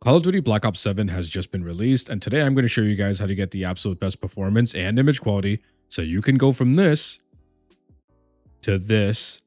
Call of Duty Black Ops 7 has just been released, and today I'm going to show you guys how to get the absolute best performance and image quality so you can go from this to this,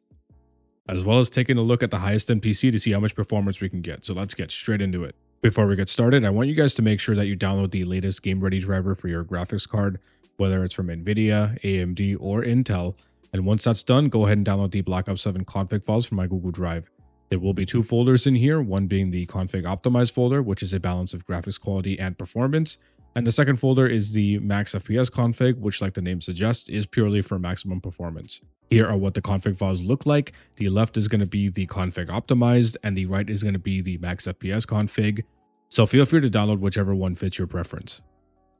as well as taking a look at the high-end PC to see how much performance we can get. So let's get straight into it. Before we get started, I want you guys to make sure that you download the latest Game Ready driver for your graphics card, whether it's from NVIDIA, AMD, or Intel. And once that's done, go ahead and download the Black Ops 7 config files from my Google Drive. There will be two folders in here, one being the config optimized folder, which is a balance of graphics quality and performance. And the second folder is the max FPS config, which like the name suggests, is purely for maximum performance. Here are what the config files look like. The left is going to be the config optimized and the right is going to be the max FPS config. So feel free to download whichever one fits your preference.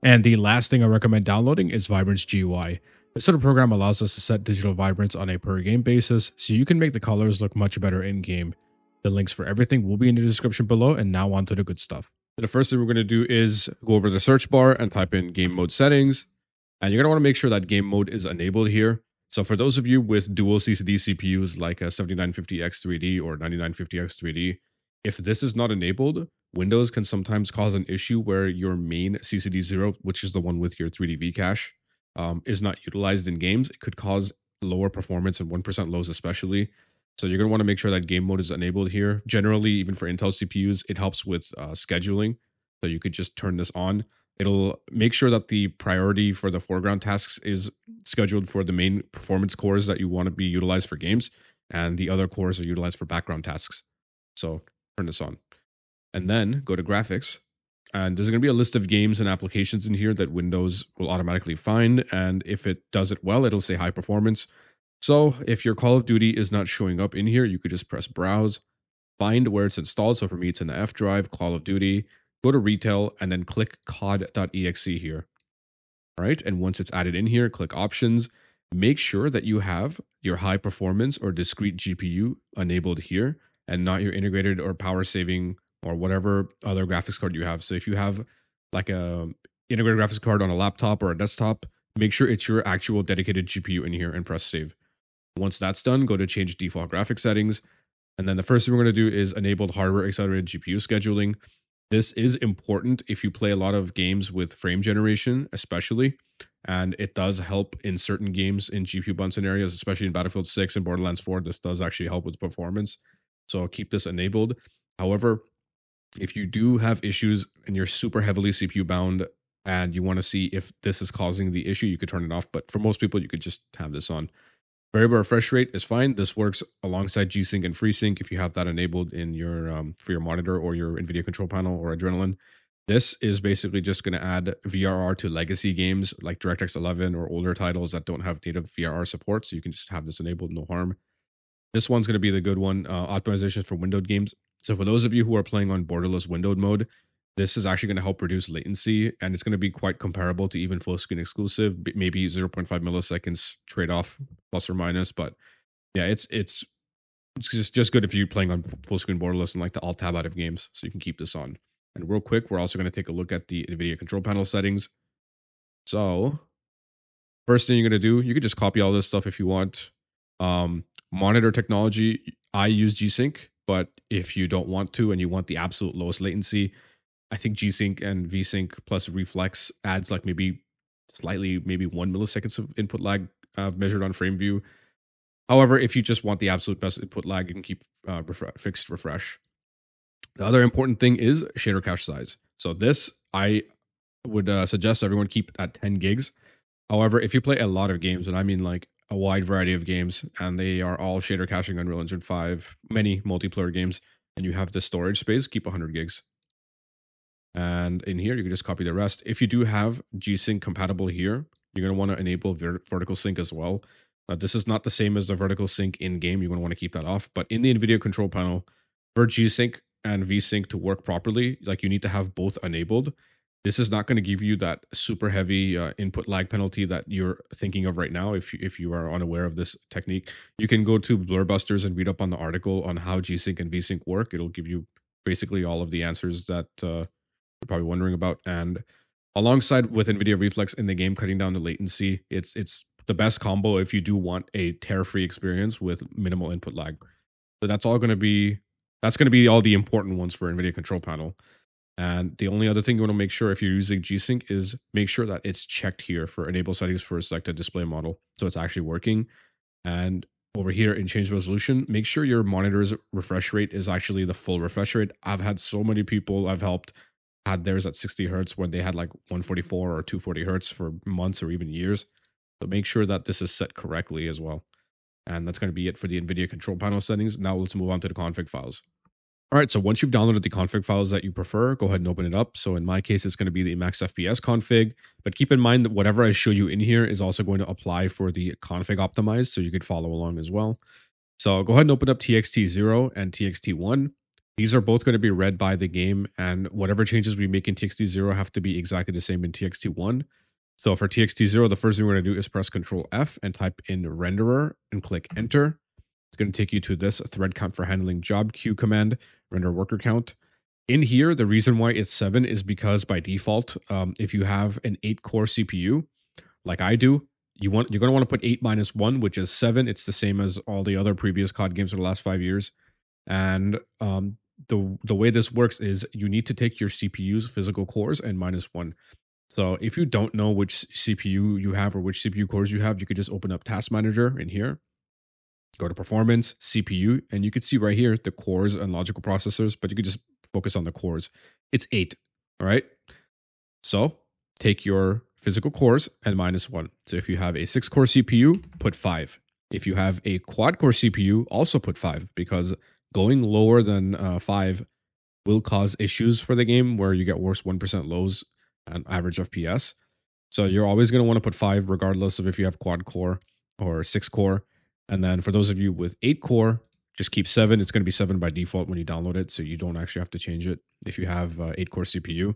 And the last thing I recommend downloading is Vibrance GUI. Sort of program allows us to set digital vibrance on a per game basis, so you can make the colors look much better in game. The links for everything will be in the description below, and now on to the good stuff. The first thing we're going to do is go over the search bar and type in game mode settings. And you're going to want to make sure that game mode is enabled here. So for those of you with dual CCD CPUs like a 7950X3D or 9950X3D, if this is not enabled, Windows can sometimes cause an issue where your main CCD0, which is the one with your 3D V cache, um, is not utilized in games. It could cause lower performance and 1% lows especially. So you're going to want to make sure that game mode is enabled here. Generally, even for Intel CPUs, it helps with uh, scheduling. So you could just turn this on. It'll make sure that the priority for the foreground tasks is scheduled for the main performance cores that you want to be utilized for games, and the other cores are utilized for background tasks. So turn this on. And then go to graphics. And there's going to be a list of games and applications in here that Windows will automatically find. And if it does it well, it'll say high performance. So if your Call of Duty is not showing up in here, you could just press browse, find where it's installed. So for me, it's in the F drive, Call of Duty, go to retail, and then click cod.exe here. All right. And once it's added in here, click options. Make sure that you have your high performance or discrete GPU enabled here and not your integrated or power saving or whatever other graphics card you have. So if you have like a integrated graphics card on a laptop or a desktop, make sure it's your actual dedicated GPU in here and press save. Once that's done, go to change default graphics settings. And then the first thing we're going to do is enabled hardware accelerated GPU scheduling. This is important if you play a lot of games with frame generation, especially. And it does help in certain games in GPU bound scenarios, especially in Battlefield 6 and Borderlands 4. This does actually help with performance. So keep this enabled. However, if you do have issues and you're super heavily CPU bound and you want to see if this is causing the issue, you could turn it off. But for most people, you could just have this on. Variable refresh rate is fine. This works alongside G-Sync and FreeSync if you have that enabled in your um, for your monitor or your NVIDIA control panel or Adrenalin. This is basically just going to add VRR to legacy games like DirectX 11 or older titles that don't have native VRR support. So you can just have this enabled, no harm. This one's going to be the good one. Uh, optimization for windowed games. So for those of you who are playing on borderless windowed mode, this is actually going to help reduce latency and it's going to be quite comparable to even full screen exclusive, maybe 0.5 milliseconds trade off plus or minus. But yeah, it's it's it's just, just good if you're playing on full screen borderless and like the alt tab out of games. So you can keep this on. And real quick, we're also going to take a look at the NVIDIA control panel settings. So first thing you're going to do, you could just copy all this stuff if you want. Um, monitor technology, I use G-Sync, but if you don't want to and you want the absolute lowest latency, I think G Sync and V Sync plus Reflex adds like maybe slightly, maybe one milliseconds of input lag uh, measured on frame view. However, if you just want the absolute best input lag, you can keep uh, refre- fixed refresh. The other important thing is shader cache size. So this I would uh, suggest everyone keep at 10 gigs. However, if you play a lot of games, and I mean like a wide variety of games, and they are all shader caching Unreal Engine 5, many multiplayer games, and you have the storage space, keep 100 gigs. And in here, you can just copy the rest. If you do have G-Sync compatible here, you're going to want to enable ver- vertical sync as well. Now, this is not the same as the vertical sync in game. You're going to want to keep that off. But in the NVIDIA control panel, for G-Sync and V-Sync to work properly, like you need to have both enabled. This is not going to give you that super heavy uh, input lag penalty that you're thinking of right now. If you, if you are unaware of this technique, you can go to Blurbusters and read up on the article on how G-Sync and V-Sync work. It'll give you basically all of the answers that uh, you're probably wondering about. And alongside with NVIDIA Reflex in the game, cutting down the latency, it's it's the best combo if you do want a tear-free experience with minimal input lag. So that's all going to be that's going to be all the important ones for NVIDIA control panel. And the only other thing you want to make sure if you're using G-Sync is make sure that it's checked here for enable settings for selected display model. So it's actually working. And over here in change resolution, make sure your monitor's refresh rate is actually the full refresh rate. I've had so many people I've helped had theirs at 60 hertz when they had like 144 or 240 hertz for months or even years. So make sure that this is set correctly as well. And that's going to be it for the NVIDIA control panel settings. Now let's move on to the config files. All right, so once you've downloaded the config files that you prefer, go ahead and open it up. So in my case, it's going to be the max FPS config, but keep in mind that whatever I show you in here is also going to apply for the config optimized, so you could follow along as well. So go ahead and open up TXT0 and TXT1. These are both going to be read by the game, and whatever changes we make in TXT0 have to be exactly the same in TXT1. So for TXT0, the first thing we're going to do is press Control F and type in renderer and click enter. It's going to take you to this thread count for handling job queue command, render worker count. In here, the reason why it's seven is because by default, um, if you have an eight core CPU, like I do, you want you're going to want to put eight minus one, which is seven. It's the same as all the other previous COD games for the last five years. And um, the the way this works is you need to take your CPU's physical cores and minus one. So if you don't know which CPU you have or which CPU cores you have, you could just open up Task Manager in here go to performance, CPU, and you could see right here the cores and logical processors, but you could just focus on the cores. It's eight, all right? So take your physical cores and minus one. So if you have a six core CPU, put five. If you have a quad core CPU, also put five because going lower than uh, five will cause issues for the game where you get worse 1% lows and average FPS. So you're always going to want to put five regardless of if you have quad core or six core. And then for those of you with eight core, just keep seven. It's going to be seven by default when you download it. So you don't actually have to change it if you have uh, eight core CPU.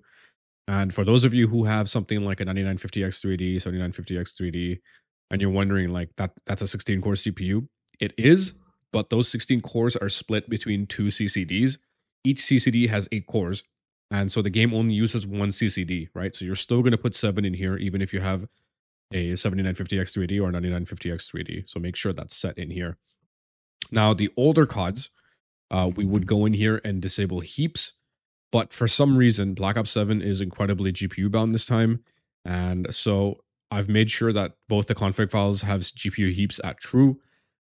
And for those of you who have something like a 9950X3D, 7950X3D, and you're wondering like that that's a 16 core CPU, it is, but those 16 cores are split between two CCDs. Each CCD has eight cores. And so the game only uses one CCD, right? So you're still going to put seven in here, even if you have a 7950X3D or 9950X3D. So make sure that's set in here. Now, the older CODs, uh, we would go in here and disable heaps. But for some reason, Black Ops 7 is incredibly GPU bound this time. And so I've made sure that both the config files have GPU heaps at true.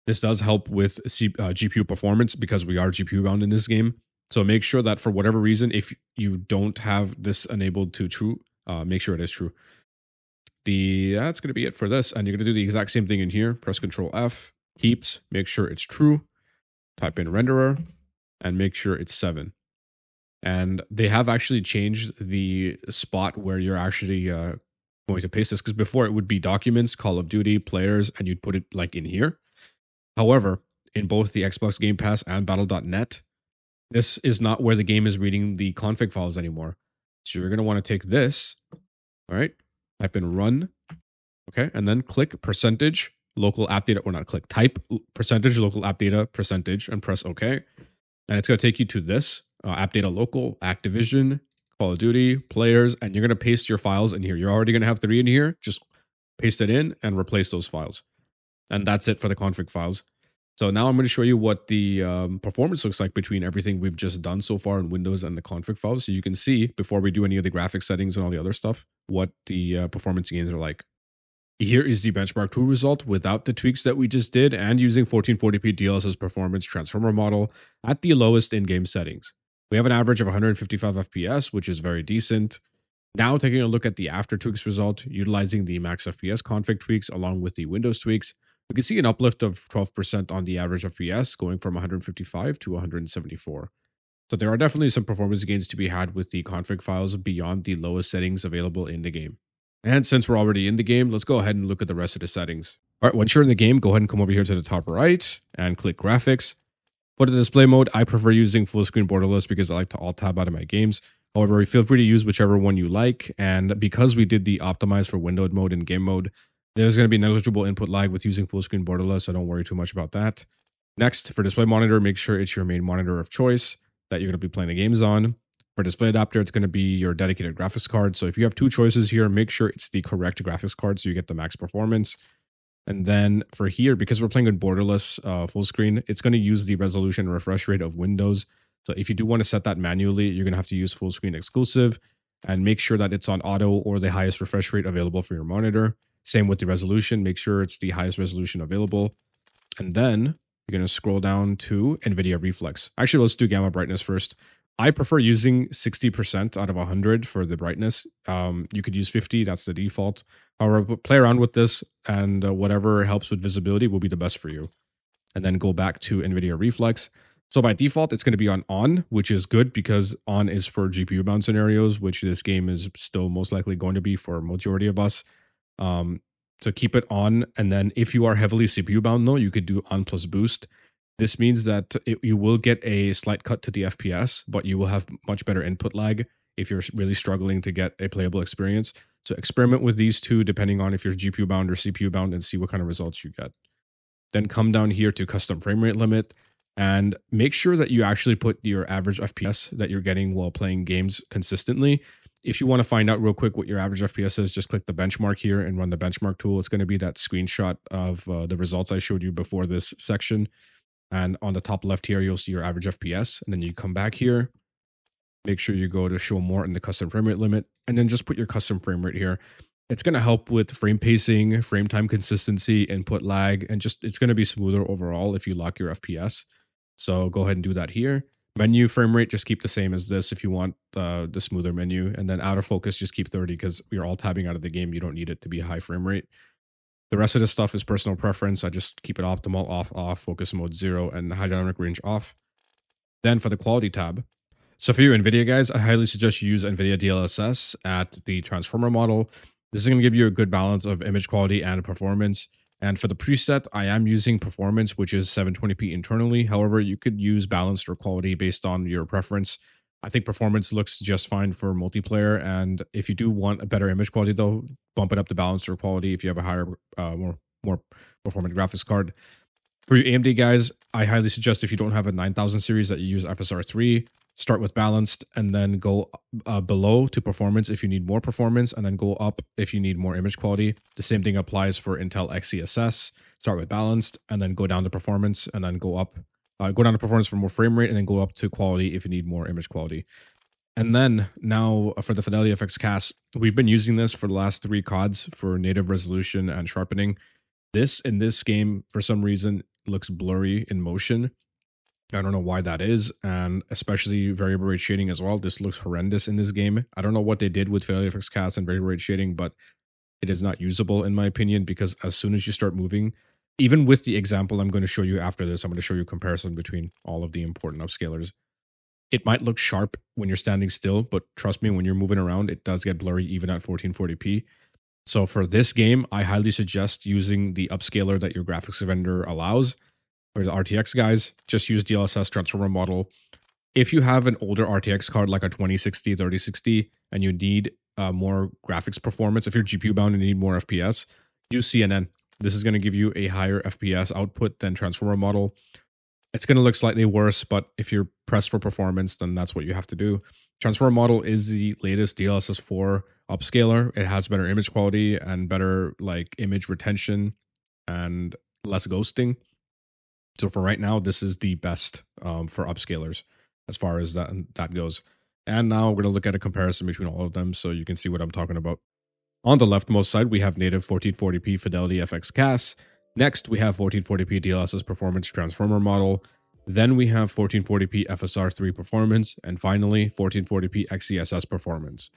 This does help with C- uh, GPU performance because we are GPU bound in this game. So make sure that for whatever reason, if you don't have this enabled to true, uh, make sure it is true the that's going to be it for this. And you're going to do the exact same thing in here. Press Control F, heaps, make sure it's true. Type in renderer and make sure it's seven. And they have actually changed the spot where you're actually uh, going to paste this because before it would be documents, Call of Duty, players, and you'd put it like in here. However, in both the Xbox Game Pass and Battle.net, this is not where the game is reading the config files anymore. So you're going to want to take this, all right, type in run, okay, and then click percentage local app data, or not click, type percentage local app data percentage and press OK. And it's going to take you to this uh, app data local, Activision, Call of Duty, players, and you're going to paste your files in here. You're already going to have three in here. Just paste it in and replace those files. And that's it for the config files. So now I'm going to show you what the um, performance looks like between everything we've just done so far in Windows and the config files. So you can see before we do any of the graphic settings and all the other stuff, what the uh, performance gains are like. Here is the benchmark 2 result without the tweaks that we just did and using 1440p DLSS performance transformer model at the lowest in-game settings. We have an average of 155 FPS, which is very decent. Now taking a look at the after tweaks result, utilizing the max FPS config tweaks along with the Windows tweaks, we can see an uplift of 12% on the average FPS going from 155 to 174. So there are definitely some performance gains to be had with the config files beyond the lowest settings available in the game. And since we're already in the game, let's go ahead and look at the rest of the settings. All right, once you're in the game, go ahead and come over here to the top right and click graphics. For the display mode, I prefer using full screen borderless because I like to alt tab out of my games. However, feel free to use whichever one you like. And because we did the optimize for windowed mode and game mode, there's going to be negligible input lag with using full screen borderless, so don't worry too much about that. Next, for display monitor, make sure it's your main monitor of choice that you're going to be playing the games on. For display adapter, it's going to be your dedicated graphics card. So if you have two choices here, make sure it's the correct graphics card so you get the max performance. And then for here, because we're playing with borderless uh, full screen, it's going to use the resolution refresh rate of Windows. So if you do want to set that manually, you're going to have to use full screen exclusive and make sure that it's on auto or the highest refresh rate available for your monitor. Same with the resolution, make sure it's the highest resolution available. And then you're going to scroll down to NVIDIA Reflex. Actually, let's do gamma brightness first. I prefer using 60% out of 100 for the brightness. Um, you could use 50, that's the default. However, play around with this and uh, whatever helps with visibility will be the best for you. And then go back to NVIDIA Reflex. So by default, it's going to be on on, which is good because on is for GPU bound scenarios, which this game is still most likely going to be for majority of us. Um, so keep it on, and then if you are heavily CPU bound, though, you could do on plus boost. This means that it, you will get a slight cut to the FPS, but you will have much better input lag if you're really struggling to get a playable experience. So experiment with these two depending on if you're GPU bound or CPU bound and see what kind of results you get. Then come down here to custom frame rate limit and make sure that you actually put your average FPS that you're getting while playing games consistently. If you want to find out real quick what your average FPS is, just click the benchmark here and run the benchmark tool. It's going to be that screenshot of uh, the results I showed you before this section. And on the top left here, you'll see your average FPS. And then you come back here, make sure you go to show more in the custom frame rate limit, and then just put your custom frame rate here. It's going to help with frame pacing, frame time consistency, input lag, and just it's going to be smoother overall if you lock your FPS. So go ahead and do that here. Menu frame rate, just keep the same as this if you want uh, the smoother menu. And then out of focus, just keep 30 because you're alt tabbing out of the game. You don't need it to be high frame rate. The rest of this stuff is personal preference. I just keep it optimal, off, off, focus mode zero, and high dynamic range off. Then for the quality tab, so for you NVIDIA guys, I highly suggest you use NVIDIA DLSS at the transformer model. This is going to give you a good balance of image quality and performance. And for the preset, I am using performance, which is 720p internally. However, you could use balanced or quality based on your preference. I think performance looks just fine for multiplayer. And if you do want a better image quality, though, bump it up to balanced or quality if you have a higher, uh, more more performant graphics card. For you AMD guys, I highly suggest if you don't have a 9000 series that you use FSR 3 start with balanced and then go uh, below to performance if you need more performance and then go up if you need more image quality. The same thing applies for intel xess start with balanced and then go down to performance and then go up uh, go down to performance for more frame rate and then go up to quality if you need more image quality. And then now for the Fidelity FX CAS we've been using this for the last three cods for native resolution and sharpening. This in this game for some reason looks blurry in motion I don't know why that is, and especially variable rate shading as well. This looks horrendous in this game. I don't know what they did with Fidelity CAS and variable rate shading, but it is not usable in my opinion because as soon as you start moving, even with the example I'm going to show you after this, I'm going to show you comparison between all of the important upscalers. It might look sharp when you're standing still, but trust me, when you're moving around, it does get blurry even at 1440p. So for this game, I highly suggest using the upscaler that your graphics vendor allows or the RTX guys, just use DLSS transformer model. If you have an older RTX card like a 2060, 3060, and you need uh, more graphics performance, if you're GPU bound and you need more FPS, use CNN. This is going to give you a higher FPS output than transformer model. It's going to look slightly worse, but if you're pressed for performance, then that's what you have to do. Transformer model is the latest DLSS 4 upscaler. It has better image quality and better like image retention and less ghosting. So for right now, this is the best um, for upscalers as far as that that goes. And now we're going to look at a comparison between all of them so you can see what I'm talking about. On the leftmost side, we have native 1440p Fidelity FX CAS. Next, we have 1440p DLSS Performance Transformer model. Then we have 1440p FSR3 Performance. And finally, 1440p XeSS Performance.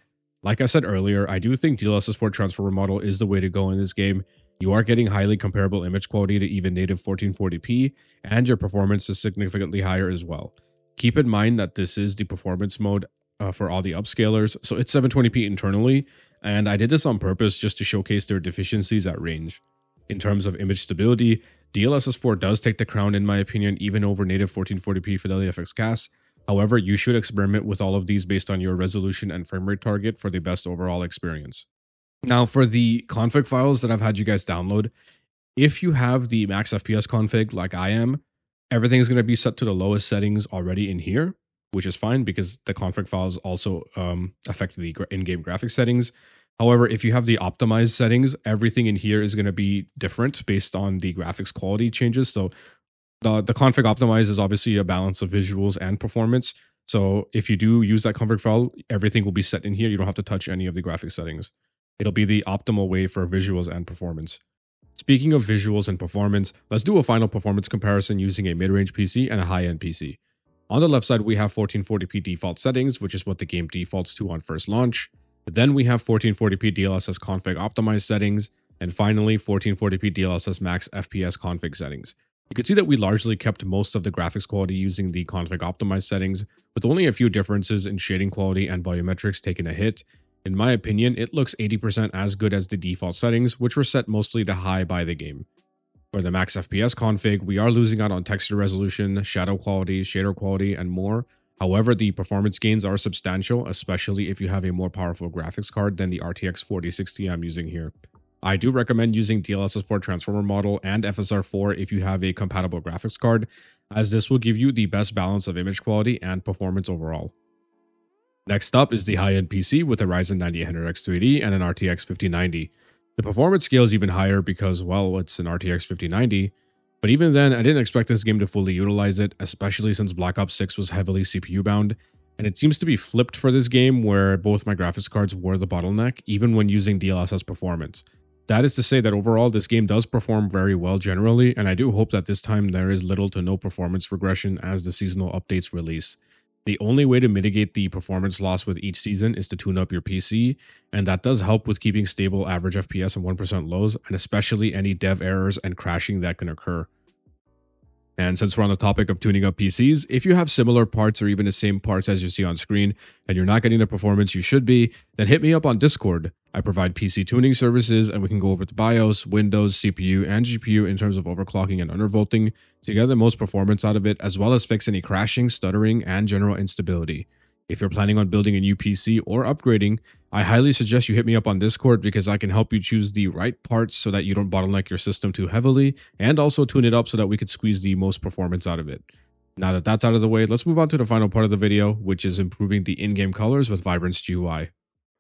Like I said earlier, I do think DLSS 4 Transformer model is the way to go in this game you are getting highly comparable image quality to even native 1440p, and your performance is significantly higher as well. Keep in mind that this is the performance mode uh, for all the upscalers, so it's 720p internally, and I did this on purpose just to showcase their deficiencies at range. In terms of image stability, DLSS 4 does take the crown in my opinion, even over native 1440p Fidelity FX CAS. However, you should experiment with all of these based on your resolution and frame rate target for the best overall experience. Now, for the config files that I've had you guys download, if you have the max FPS config like I am, everything is going to be set to the lowest settings already in here, which is fine because the config files also um, affect the in-game graphics settings. However, if you have the optimized settings, everything in here is going to be different based on the graphics quality changes. So The, the config optimize is obviously a balance of visuals and performance. So if you do use that config file, everything will be set in here. You don't have to touch any of the graphic settings. It'll be the optimal way for visuals and performance. Speaking of visuals and performance, let's do a final performance comparison using a mid-range PC and a high-end PC. On the left side, we have 1440p default settings, which is what the game defaults to on first launch. Then we have 1440p DLSS config optimized settings, and finally 1440p DLSS max FPS config settings. You can see that we largely kept most of the graphics quality using the config optimized settings, with only a few differences in shading quality and volumetrics taking a hit. In my opinion, it looks 80% as good as the default settings, which were set mostly to high by the game. For the max FPS config, we are losing out on texture resolution, shadow quality, shader quality, and more. However, the performance gains are substantial, especially if you have a more powerful graphics card than the RTX 4060 I'm using here. I do recommend using DLSS4 transformer model and FSR4 if you have a compatible graphics card, as this will give you the best balance of image quality and performance overall. Next up is the high-end PC with a Ryzen 9800X 3D and an RTX 5090. The performance scale is even higher because, well, it's an RTX 5090, but even then, I didn't expect this game to fully utilize it, especially since Black Ops 6 was heavily CPU bound, and it seems to be flipped for this game where both my graphics cards were the bottleneck, even when using DLSS performance. That is to say that overall, this game does perform very well generally, and I do hope that this time there is little to no performance regression as the seasonal updates release. The only way to mitigate the performance loss with each season is to tune up your PC, and that does help with keeping stable average FPS and 1% lows, and especially any dev errors and crashing that can occur. And since we're on the topic of tuning up PCs, if you have similar parts or even the same parts as you see on screen and you're not getting the performance you should be, then hit me up on Discord. I provide PC tuning services and we can go over the BIOS, Windows, CPU, and GPU in terms of overclocking and undervolting to get the most performance out of it, as well as fix any crashing, stuttering, and general instability. If you're planning on building a new PC or upgrading, I highly suggest you hit me up on Discord because I can help you choose the right parts so that you don't bottleneck your system too heavily and also tune it up so that we could squeeze the most performance out of it. Now that that's out of the way, let's move on to the final part of the video, which is improving the in-game colors with Vibrance GUI.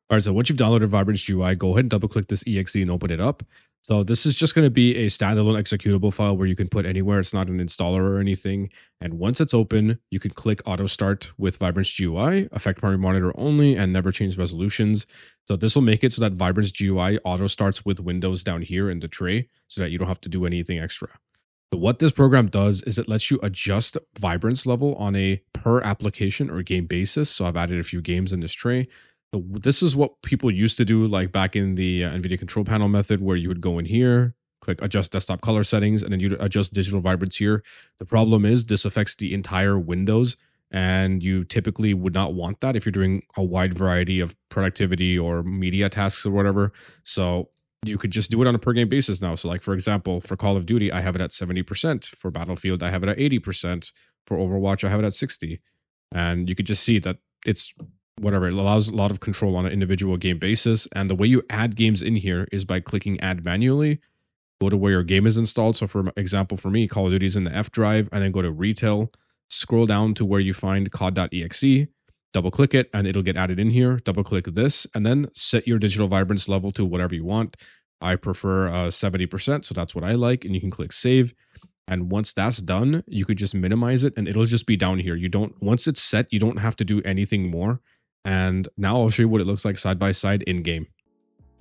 All right, so once you've downloaded Vibrance GUI, go ahead and double click this exe and open it up. So this is just going to be a standalone executable file where you can put anywhere. It's not an installer or anything. And once it's open, you can click auto start with Vibrance GUI, affect primary monitor only, and never change resolutions. So this will make it so that Vibrance GUI auto starts with Windows down here in the tray so that you don't have to do anything extra. So what this program does is it lets you adjust vibrance level on a per application or game basis. So I've added a few games in this tray. So this is what people used to do, like back in the uh, NVIDIA control panel method, where you would go in here, click adjust desktop color settings, and then you'd adjust digital vibrance here. The problem is this affects the entire Windows, and you typically would not want that if you're doing a wide variety of productivity or media tasks or whatever. So you could just do it on a per game basis now. So, like for example, for Call of Duty, I have it at 70%. For Battlefield, I have it at 80%. For Overwatch, I have it at 60. And you could just see that it's whatever. It allows a lot of control on an individual game basis. And the way you add games in here is by clicking add manually. Go to where your game is installed. So, for example, for me, Call of Duty is in the F drive, and then go to retail, scroll down to where you find COD.exe, double click it, and it'll get added in here. Double click this, and then set your digital vibrance level to whatever you want. I prefer uh, 70%, so that's what I like. And you can click save. And once that's done, you could just minimize it and it'll just be down here. You don't, once it's set, you don't have to do anything more. And now I'll show you what it looks like side by side in game.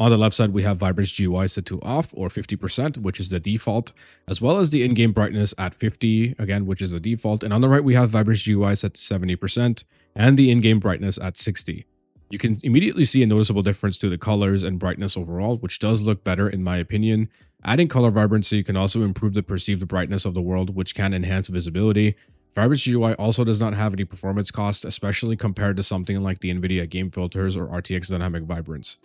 On the left side, we have Vibrance GUI set to off or 50%, which is the default, as well as the in-game brightness at 50, again, which is the default. And on the right, we have Vibrance GUI set to 70% and the in-game brightness at 60. You can immediately see a noticeable difference to the colors and brightness overall, which does look better in my opinion. Adding color vibrancy can also improve the perceived brightness of the world, which can enhance visibility. Vibrance GUI also does not have any performance cost, especially compared to something like the NVIDIA Game Filters or RTX Dynamic Vibrance.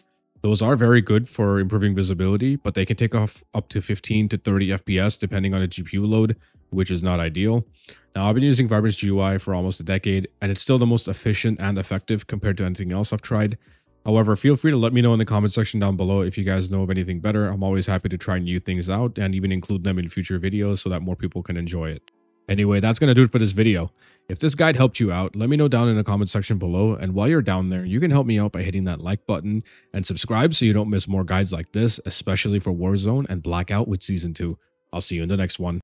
Those are very good for improving visibility, but they can take off up to 15 to 30 FPS depending on the GPU load, which is not ideal. Now, I've been using Vibrance GUI for almost a decade, and it's still the most efficient and effective compared to anything else I've tried. However, feel free to let me know in the comment section down below if you guys know of anything better. I'm always happy to try new things out and even include them in future videos so that more people can enjoy it. Anyway, that's going to do it for this video. If this guide helped you out, let me know down in the comment section below. And while you're down there, you can help me out by hitting that like button and subscribe so you don't miss more guides like this, especially for Warzone and Blackout with Season 2. I'll see you in the next one.